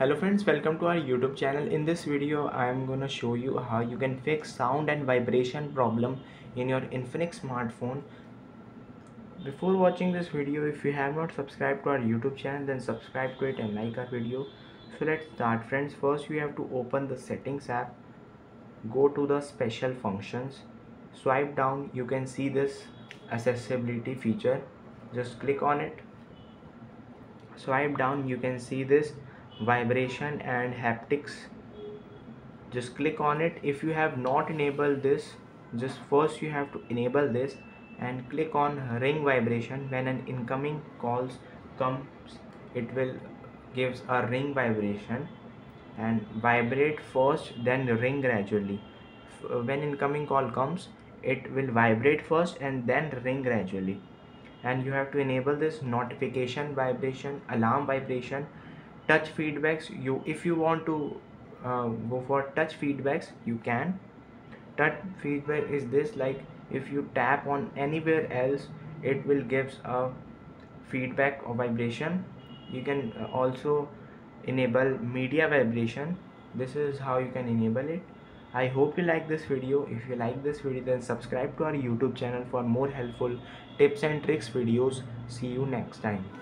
hello friends welcome to our youtube channel. In this video i am gonna show you how you can fix sound and vibration problem in your infinix smartphone. Before watching this video if you have not subscribed to our youtube channel then subscribe to it and like our video. So let's start friends. First you have to open the settings app. Go to the special functions. Swipe down. You can see this accessibility feature. Just click on it. Swipe down. You can see this vibration and haptics. Just click on it. If you have not enabled this just first you have to enable this and click on ring vibration. When an incoming calls comes it will gives a ring vibration and vibrate first then ring gradually. When incoming call comes it will vibrate first and then ring gradually. And you have to enable this notification vibration alarm vibration touch feedbacks you if you want to uh, go for touch feedbacks you can. Touch feedback is this like if you tap on anywhere else it will gives a feedback or vibration. You can uh, also enable media vibration. This is how you can enable it. I hope you like this video. If you like this video then subscribe to our youtube channel for more helpful tips and tricks videos. See you next time